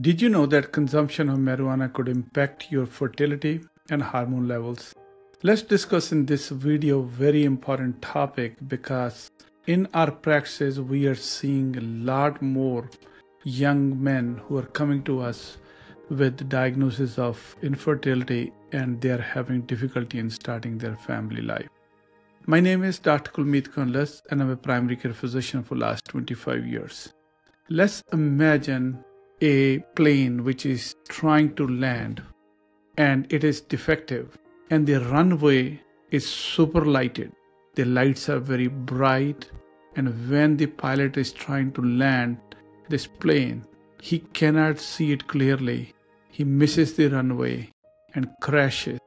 Did you know that consumption of marijuana could impact your fertility and hormone levels? Let's discuss in this video very important topic because in our practices we are seeing a lot more young men who are coming to us with diagnosis of infertility and they are having difficulty in starting their family life. My name is Dr. Kulmeet Kundlas and I'm a primary care physician for last 25 years. Let's imagine a plane which is trying to land and it is defective and the runway is super lighted. The lights are very bright and when the pilot is trying to land this plane he cannot see it clearly. He misses the runway and crashes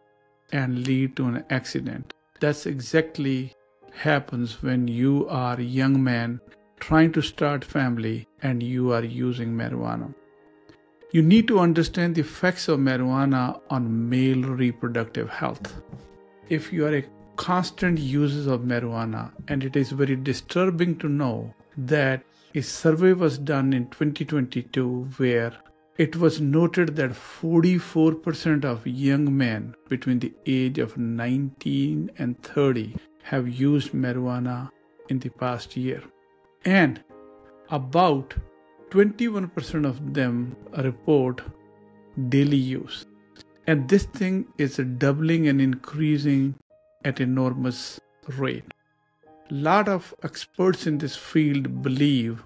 and lead to an accident. That's exactly happens when you are a young man trying to start family and you are using marijuana you need to understand the effects of marijuana on male reproductive health. If you are a constant user of marijuana, and it is very disturbing to know that a survey was done in 2022 where it was noted that 44% of young men between the age of 19 and 30 have used marijuana in the past year. And about 21% of them report daily use. And this thing is doubling and increasing at enormous rate. Lot of experts in this field believe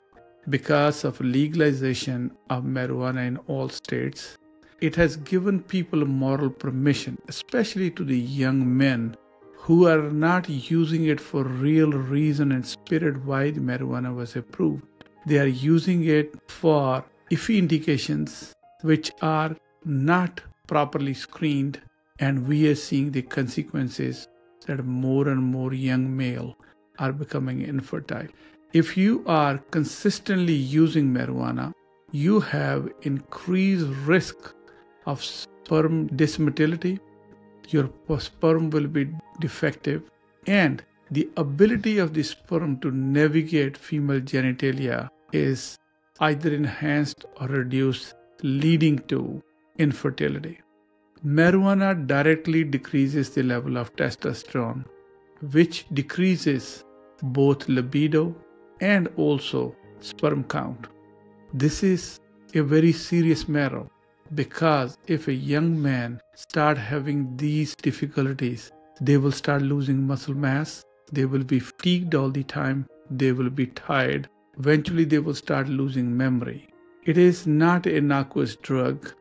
because of legalization of marijuana in all states, it has given people a moral permission, especially to the young men who are not using it for real reason and spirit why the marijuana was approved they are using it for iffy indications which are not properly screened and we are seeing the consequences that more and more young male are becoming infertile. If you are consistently using marijuana you have increased risk of sperm dysmotility your sperm will be defective and the ability of the sperm to navigate female genitalia is either enhanced or reduced, leading to infertility. Marijuana directly decreases the level of testosterone, which decreases both libido and also sperm count. This is a very serious matter because if a young man start having these difficulties, they will start losing muscle mass, they will be fatigued all the time, they will be tired. Eventually, they will start losing memory. It is not a innocuous drug,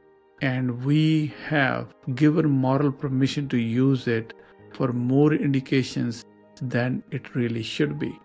and we have given moral permission to use it for more indications than it really should be.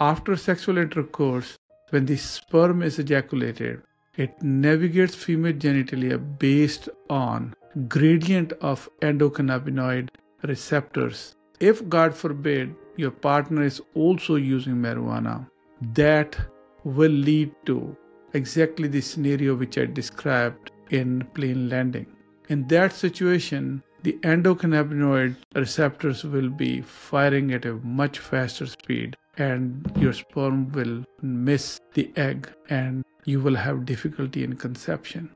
After sexual intercourse, when the sperm is ejaculated, it navigates female genitalia based on gradient of endocannabinoid receptors if God forbid your partner is also using marijuana, that will lead to exactly the scenario which I described in plane landing. In that situation, the endocannabinoid receptors will be firing at a much faster speed and your sperm will miss the egg and you will have difficulty in conception.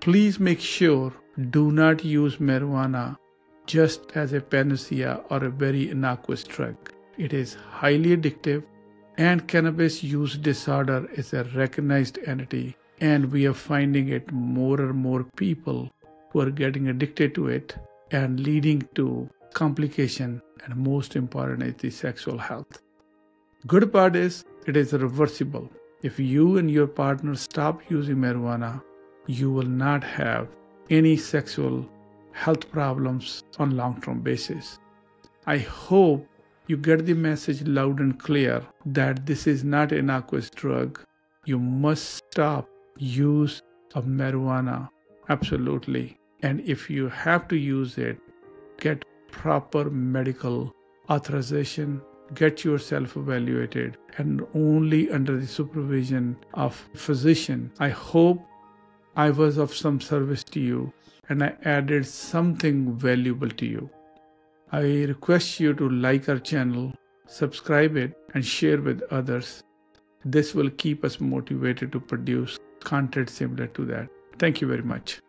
Please make sure do not use marijuana just as a panacea or a very innocuous drug. It is highly addictive, and cannabis use disorder is a recognized entity, and we are finding it more and more people who are getting addicted to it and leading to complication and most important is the sexual health. Good part is it is reversible. If you and your partner stop using marijuana, you will not have any sexual health problems on long-term basis. I hope you get the message loud and clear that this is not an innocuous drug. You must stop use of marijuana absolutely. And if you have to use it, get proper medical authorization, get yourself evaluated and only under the supervision of physician. I hope I was of some service to you and I added something valuable to you. I request you to like our channel, subscribe it, and share with others. This will keep us motivated to produce content similar to that. Thank you very much.